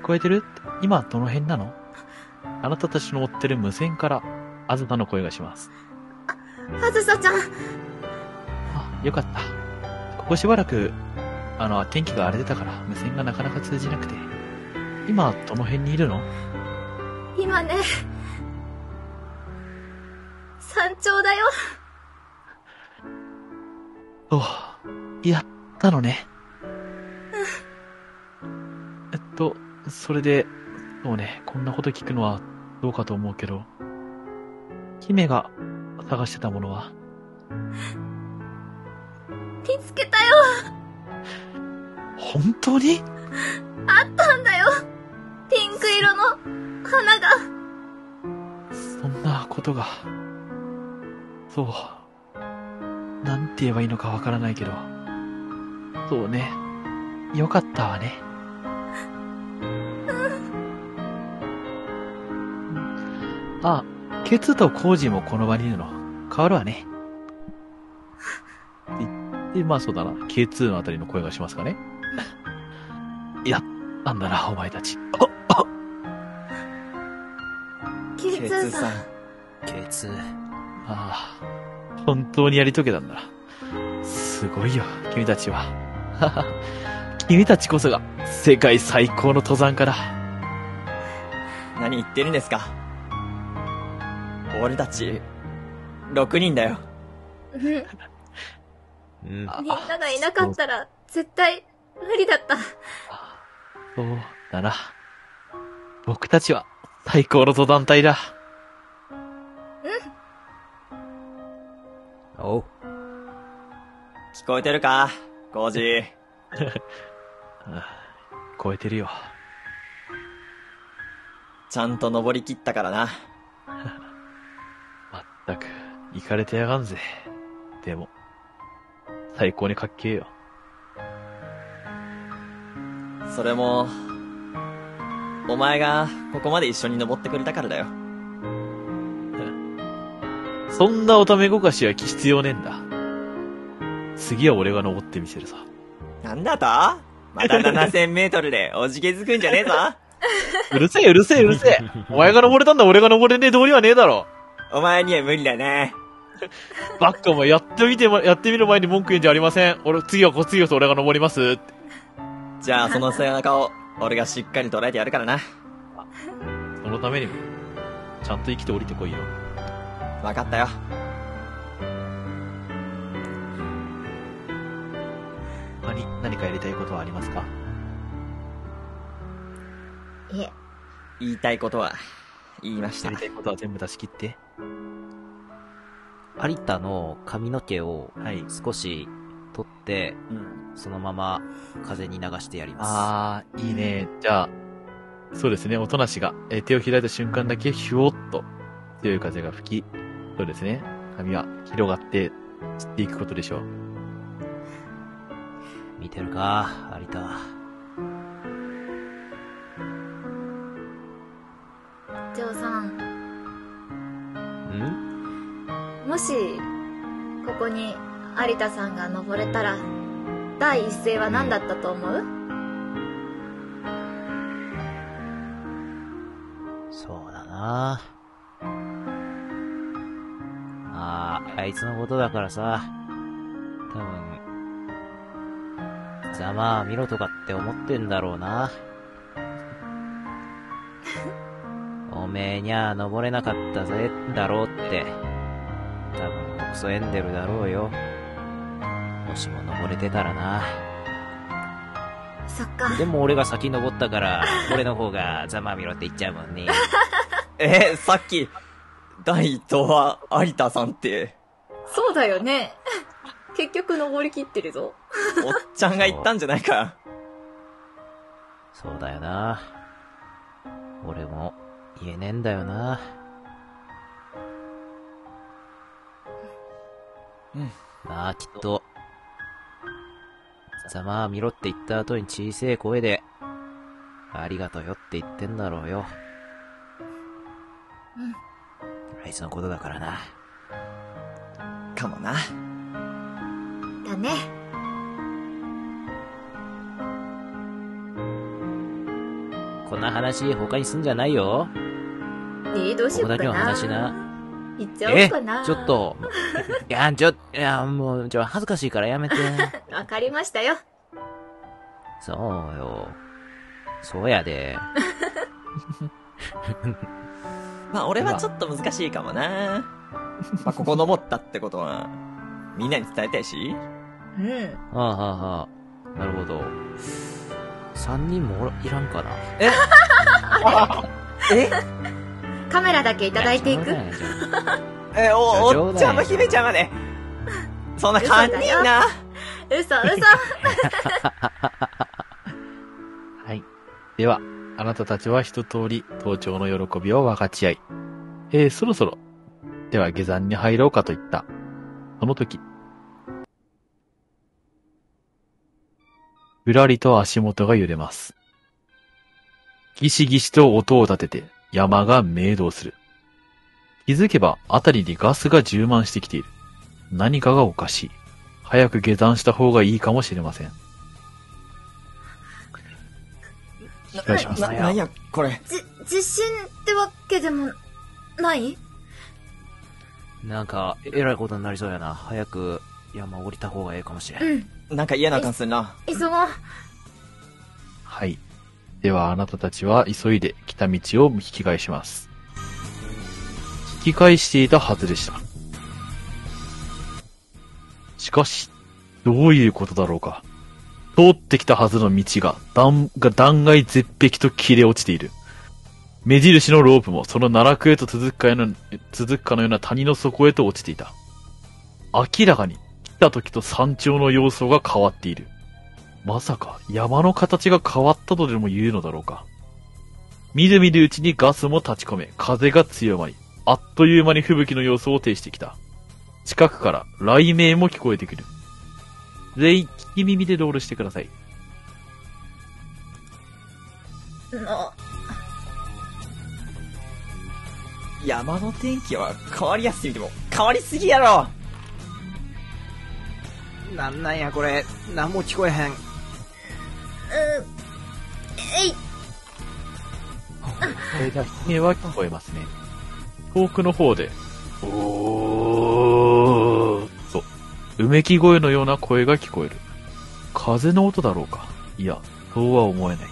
聞こえてる？今どの辺なの？あなたたちの追ってる無線から、あずさの声がします。あずさちゃん。あ、よかった。ここしばらく、あの、天気が荒れてたから、無線がなかなか通じなくて。今、どの辺にいるの？今ね。山頂だよ。そう。やったのね。えっと、それで、そうね、こんなこと聞くのはどうかと思うけど、姫が探してたものは？見つけたよ。本当に？あったんだよ。ピンク色の花が。そんなことが。そう。なんて言えばいいのかわからないけど。そうね。よかったわね。あ、ケツとコージもこの場にいるの。変わるわね。で、まあそうだな。K2 のあたりの声がしますかね。やったんだな、お前たち。あ、あ、ケイツーさん。K2。ああ、本当にやり遂げたんだ。すごいよ、君たちは。は は君たちこそが世界最高の登山家だ。何言ってるんですか俺たち、6人だよ。うん。みんながいなかったら、絶対、無理だった。そうだな。僕たちは最高の登山隊だ。おう。聞こえてるか？コージー。超えてるよ。ちゃんと登り切ったからな。まったく、行かれてやがんぜ。でも、最高にかっけえよ。それも、お前がここまで一緒に登ってくれたからだよ。そんなおためごかしは必要ねえんだ。次は俺が登ってみせるさ。なんだと？また7000メートルでおじけづくんじゃねえぞ。うるせえ、うるせえ、うるせえ。お前が登れたんだ、俺が登れねえ道理はねえだろ。お前には無理だね。バッカお前やってみても、やってみる前に文句言うんじゃありません。俺、次はこ、次こそ俺が登ります。じゃあその背中を、俺がしっかり捉えてやるからな。そのためにも、ちゃんと生きて降りてこいよ。わかったよ。他に何かやりたいことはありますか？いえ、言いたいことは、言いましたやり。たいことは全部出し切って。有田の髪の毛をはい。少し取って、うん。そのまま風に流してやります。あー、いいね。じゃあ、そうですね、おとなしが、えー手を開いた瞬間だけ、ひゅおっと、強い風が吹き、そうですね、髪は広がって、散っていくことでしょう。見てるか、有田。ジョーさん。ん？もし、ここに有田さんが登れたら、第一声は何だったと思う、そうだなああ、あいつのことだからさ、多分、ざまあ見ろとかって思ってんだろうな。おめえにゃあ登れなかったぜ、だろうって。多分、クソエンデルだろうよ。もしも登れてたらな。そっか。でも俺が先登ったから、俺の方がざまあ見ろって言っちゃうもんね。えーさっき、第一党は有田さんって、そうだよね。結局登りきってるぞ。おっちゃんが言ったんじゃないか。そうだよな。俺も言えねえんだよな。うん。まあきっと、ざまあ見ろって言った後に小せえ声で、ありがとよって言ってんだろうよ。あいつのことだからな。かもな。だね。こんな話他にすんじゃないよ。えどうしここだけのようかな。話な。言っちゃおうえかな。ちょっ。と。いや、ちょ、いや、もう、ちょ、恥ずかしいからやめて。わかりましたよ。そうよ。そうやで。まあ俺はちょっと難しいかもな。まあここ登ったってことは、みんなに伝えたいし。うん。はあはあはあ。なるほど。三人もいらんかな。え？カメラだけいただいていく？え、お、おっちゃんも姫ちゃんまで。そんな堪忍な。嘘嘘。はい。では、あなたたちは一通り登頂の喜びを分かち合い、えー、そろそろ、では下山に入ろうかといった。その時、ふらりと足元が揺れます。ギシギシと音を立てて山が明動する。気づけば辺りにガスが充満してきている。何かがおかしい。早く下山した方がいいかもしれません。お願いします。な、なんや、これ。じ、地震ってわけでも、ない？なんか、えらいことになりそうやな。早く山降りた方がええかもしれん。うん。なんか嫌な感するな。急ごう。はい。ではあなたたちは急いで来た道を引き返します。引き返していたはずでした。しかし、どういうことだろうか。通ってきたはずの道が断、が断崖絶壁と切れ落ちている。目印のロープもその奈落へと続くかの続くかのような谷の底へと落ちていた。明らかに来た時と山頂の様相が変わっている。まさか山の形が変わったとでも言うのだろうか。みるみるうちにガスも立ち込め、風が強まり、あっという間に吹雪の様子を呈してきた。近くから雷鳴も聞こえてくる。全員聞き耳でロールしてください。の、山の天気は変わりやすいでも、変わりすぎやろなんなんやこれ。何も聞こえへん。う、えい、えー、じゃあ、悲鳴は聞こえますね。遠くの方で、おーと、うめき声のような声が聞こえる。風の音だろうかいや、そうは思えない。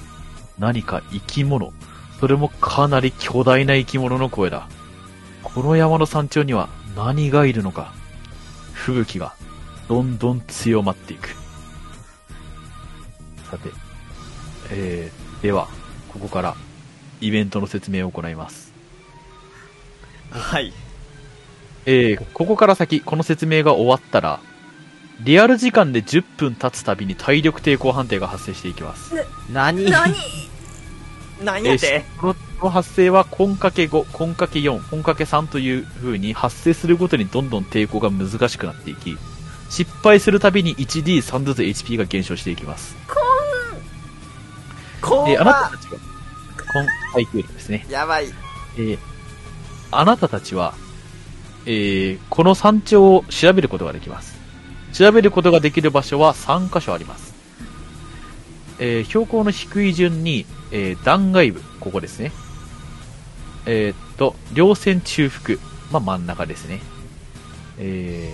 何か生き物。それもかなり巨大な生き物の声だ。この山の山頂には何がいるのか。吹雪がどんどん強まっていく。さて、えー、では、ここからイベントの説明を行います。はい。えー、ここから先、この説明が終わったら、リアル時間で10分経つたびに体力抵抗判定が発生していきます。何？何？えなんやって？ー、このこの発生は、コンかけ5、コンかけ4、コンかけ3という風に発生するごとにどんどん抵抗が難しくなっていき、失敗するたびに 1D3 ずつ HP が減少していきます。こえー、あなたはたちは、コン耐久力ですね。やばい。えーあなたたちは、えーこの山頂を調べることができます。調べることができる場所は3カ所あります。えー標高の低い順に、えー断崖部、ここですね。えーっと、稜線中腹、まあ、真ん中ですね。え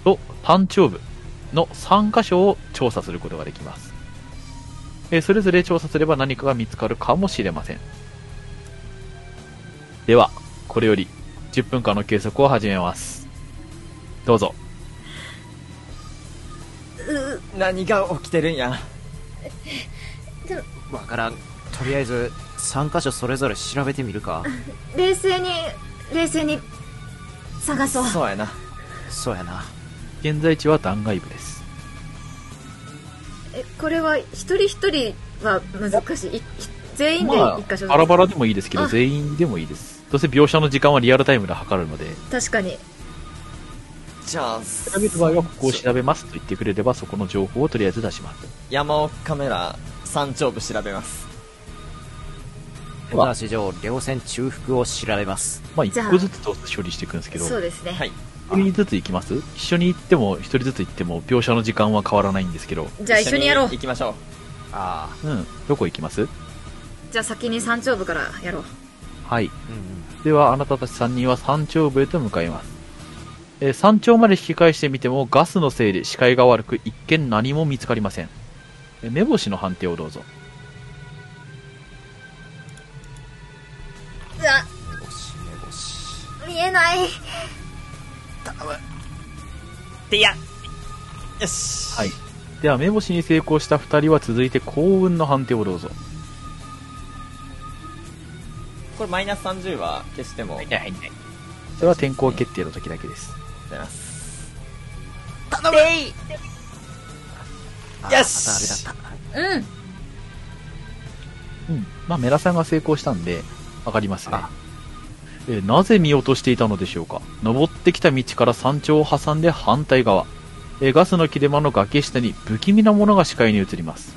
ーと、山頂部の3カ所を調査することができます。えーそれぞれ調査すれば何かが見つかるかもしれません。では、これより10分間の計測を始めます。どうぞ。何が起きてるんや？わからん。とりあえず、3箇所それぞれ調べてみるか。冷静に、冷静に、探そう。そうやな。そうやな。現在地は断崖部です。え、これは一人一人は難しい。い全員でまあ一箇所ずつバラバラでもいいですけど、あ全員でもいいです。どうせ描写の時間はリアルタイムで測るので、確かに。じゃあ、調べる場合はここを調べますと言ってくれれば、そこの情報をとりあえず出します。山奥カメラ、山頂部調べます。手札史上、両戦中腹を調べます。まあ、一個ずつと処理していくんですけど、一そうですね。はい。人ずつ行きます？一緒に行っても、一人ずつ行っても、描写の時間は変わらないんですけど、じゃあ一緒にやろう。行きましょう。あうん。どこ行きます？じゃあ先に山頂部からやろう。はい。あ。うんでは、あなたたち3人は山頂部へと向かいます。えー山頂まで引き返してみても、ガスのせいで視界が悪く、一見何も見つかりません。えー目星の判定をどうぞ。うわ。見えない。てやよし。はい。では、目星に成功した2人は続いて幸運の判定をどうぞ。これマイナス30は消しても。いない、いない。それは天候決定の時だけです。ございます。頼むあよしまたあれだった。うん。うん。まあ、メラさんが成功したんで、わかりますねあ。えなぜ見落としていたのでしょうか？登ってきた道から山頂を挟んで反対側。えガスの切れ間の崖下に不気味なものが視界に映ります。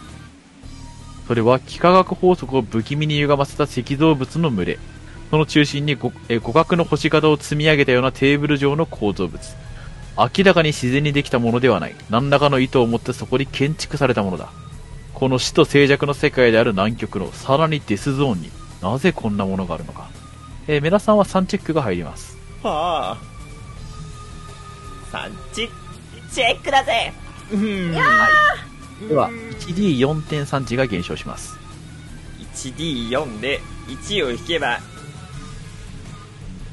それは幾何学法則を不気味に歪ませた石造物の群れ。その中心にご、えー互角の星型を積み上げたようなテーブル状の構造物。明らかに自然にできたものではない。何らかの意図を持ってそこに建築されたものだ。この死と静寂の世界である南極のさらにデスゾーンになぜこんなものがあるのか。えーメラさんは3チェックが入ります。はあ。サンチ、チェックだぜうん。では、1D4.3 値が減少します。1D4 で1を引けば、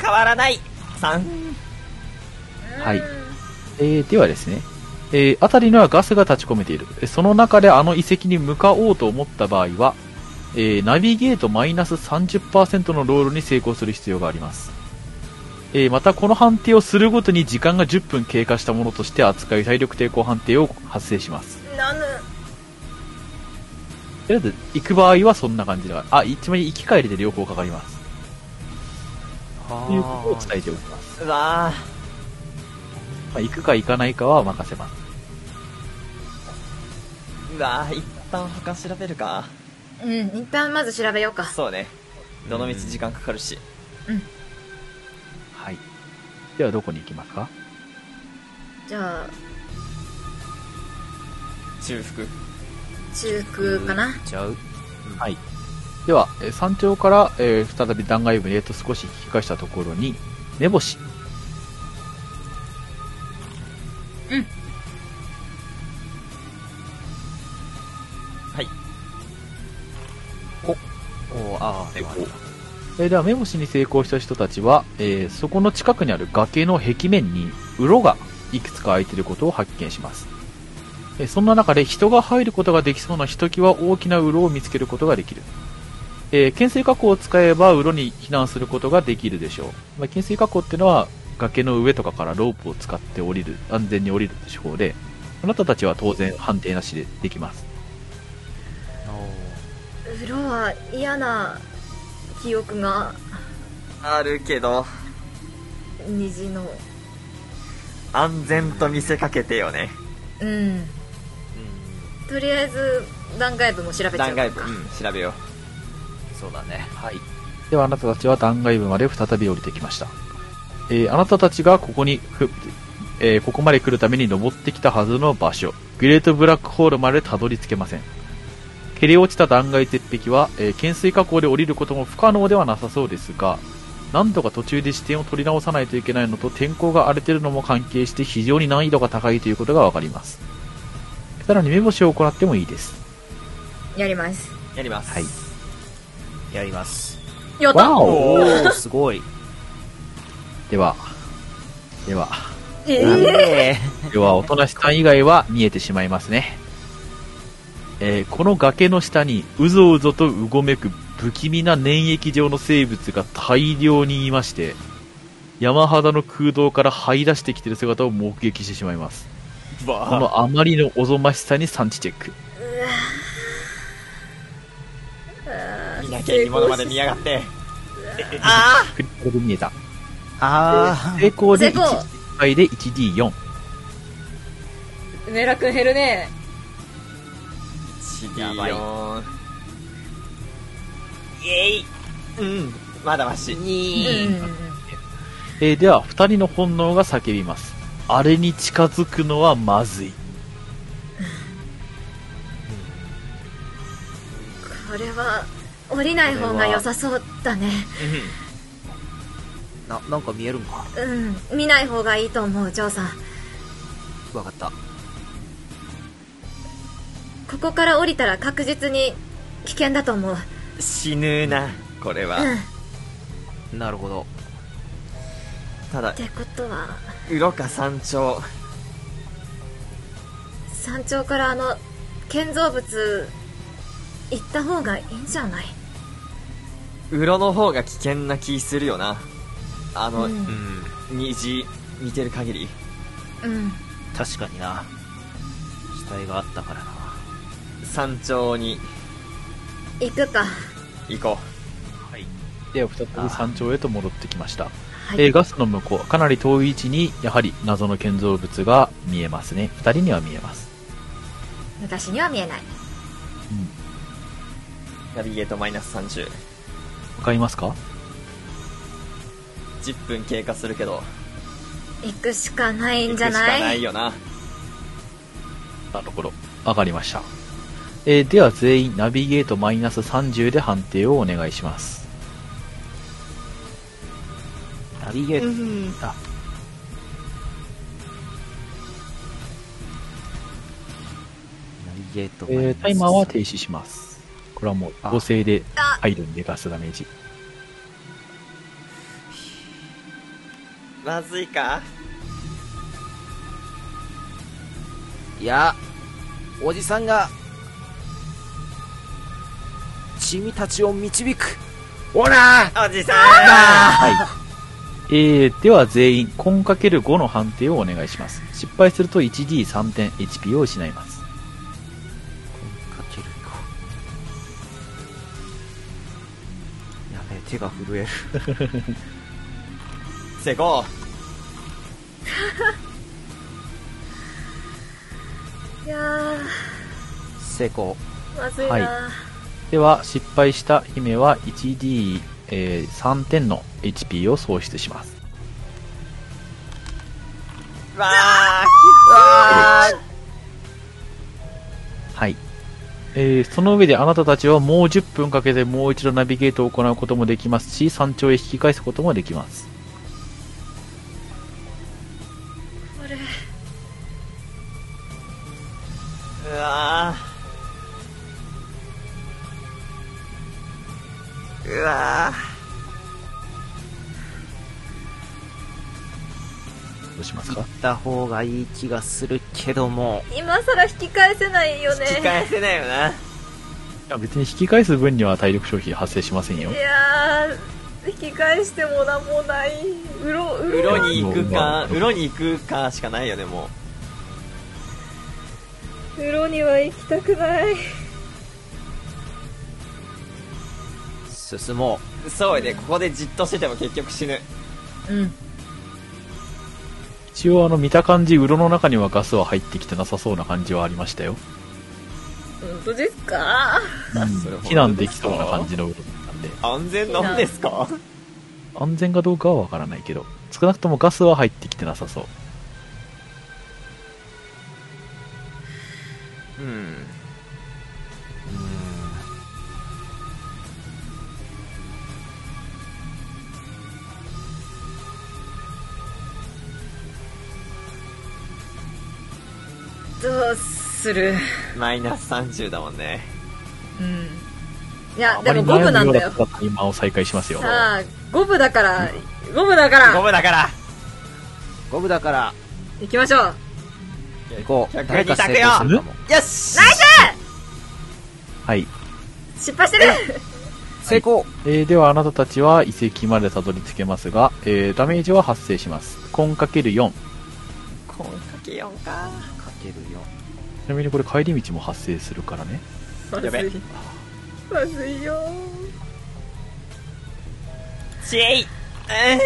変わらない3。はい。えー、ではですね、えー、あたりにはガスが立ち込めている。えーその中であの遺跡に向かおうと思った場合は、えー、ナビゲートマイナス30%のロールに成功する必要があります。えー、またこの判定をするごとに時間が10分経過したものとして扱い体力抵抗判定を発生します。なぬ。とりあえず、行く場合はそんな感じでは、あ、一枚行き帰りで両方かかります。ということを伝えておきます。うわまあ、行くか行かないかは任せます。ーうわー一旦他調べるか。うん、一旦まず調べようか。そうね。どの道時間かかるし。はい。ではどこに行きますか？じゃあ、中腹。中空かな？ちゃう？はい。では、えー山頂から、えー再び断崖部へと少し引き返したところに、目星。はい。おーあ、でもえーでは、目星に成功した人たちは、えーそこの近くにある崖の壁面に、鱗がいくつか開いていることを発見します。えーそんな中で人が入ることができそうなひときわ大きな鱗を見つけることができる。えー懸垂加工を使えば鱗に避難することができるでしょう。まあ、懸垂加工っていうのは崖の上とかからロープを使って降りる、安全に降りる手法で、あなたたちは当然判定なしでできます。風呂は嫌な記憶が、あるけど、虹の。安全と見せかけてよね。うん。とりあえず、断崖部も調べちゃおうか。断崖部。うん、調べよそうだね。はい。ではあなたたちは断崖部まで再び降りてきました。えーあなたたちがここにふ、えーここまで来るために登ってきたはずの場所、グレートブラックホールまでたどり着けません。蹴り落ちた断崖絶壁は、えー懸垂加工で降りることも不可能ではなさそうですが、何度か途中で視点を取り直さないといけないのと天候が荒れているのも関係して非常に難易度が高いということがわかります。さらに目星を行ってもいいです。やります。う。やります。はい。やります。やったおおー、すごい。では、では、えええでは、おとなしさん以外は見えてしまいますね。えーこの崖の下にうぞうぞとうごめく不気味な粘液状の生物が大量にいまして、山肌の空洞から這い出してきている姿を目撃してしまいます。こわのあまりのおぞましさに産地チェック。見なきゃいいものまで見やがって。あクリックで見えた。あ成功で成功1失敗で 1D4。梅らくん減るね。ーやばい !1D4。イェイうん、まだまし。うんにうんうんえーでは、二人の本能が叫びます。あれに近づくのはまずい。これは降りない方が良さそうだねな、なんか見えるんかうん見ない方がいいと思うジョーさんわかった。ここから降りたら確実に危険だと思う死ぬな、これは。うんなるほど。ただっ、てことは鱗か山頂。山頂からあの建造物行った方がいいんじゃない？鱗の方が危険な気するよな。あの、うんうん。虹、見てる限り。うん確かにな。死体があったからな。山頂に行くか行こはい。では、再び山頂へと戻ってきました。はいえーガスの向こう、かなり遠い位置に、やはり謎の建造物が見えますね。二人には見えます。私には見えないうん。う。ナビゲートマイナス30。わかりますか？10分経過するけど、行くしかないん行くしかじゃないないよな。なるほど。わかりました。えーでは全員ナビゲートマイナス30で判定をお願いします。ナビゲート、ん。あ。ナビゲート。えータイマーは停止します。これはもう合成であ入るんでガスダメージ。まずいか？いや、おじさんが、君たちを導く。ほらおじさはい。えー、では全員、コンかける5の判定をお願いします。失敗すると 1D3 点 HP を失います。かける5。やべえ、手が震える。ん成功いやー成功。まずいな、はいでは、失敗した姫は 1D3、えー3点の HP を喪失します。わーはい。えー、その上であなたたちはもう10分かけてもう一度ナビゲートを行うこともできますし、山頂へ引き返すこともできます。うしますか？行った方がいい気がするけども、今さら引き返せないよねー引き返せないよな。いや別に引き返す分には体力消費発生しませんよい。やー引き返してもなんもないうろううろろに行くか、うろに行くかしかないよね、もうろには行きたくない進もう。そうやで、ここでじっとしてても結局死ぬ。うん一応あの見た感じ、うろの中にはガスは入ってきてなさそうな感じはありましたよ。本当ですか？それ避難できそうな感じのうろだったんで。安全なんですか？安全かどうかはわからないけど、少なくともガスは入ってきてなさそう。うん。どうするマイナス30だもんね。うんいやでも5分なんだよ悩むようったらタイマーを再開しますよ。さあ5分だから5分だからゴムだから五分だから、行きましょう行こう。100誰よ功する？かも。よしはい。失敗してる成功えー、ではあなたたちは遺跡までたどり着けますが、えー、ダメージは発生します。コンかける4。コンかけようか。かけるよ。ちなみにこれ帰り道も発生するからね。まずやべいまずいよシェイえ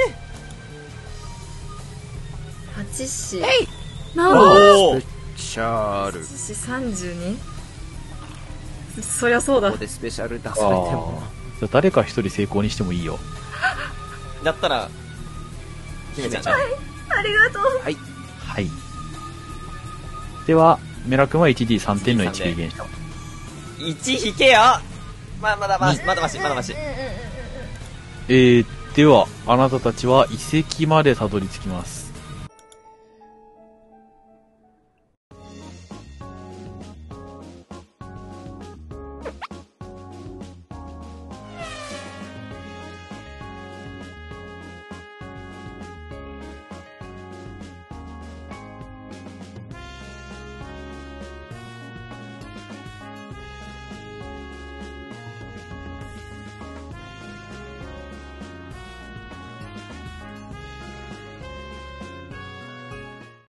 8子ー、なおーシャール。8子 32? そりゃそうだここでスペシャル出されても。じゃあ誰か一人成功にしてもいいよ。だったら、姫ちゃんじゃん。ありがとう。はい。はい。では、メラ君は 1D3 点の HP 減少。1引けよまあ、まだまだ、まだまし、まだまし。えー、では、あなたたちは遺跡までたどり着きます。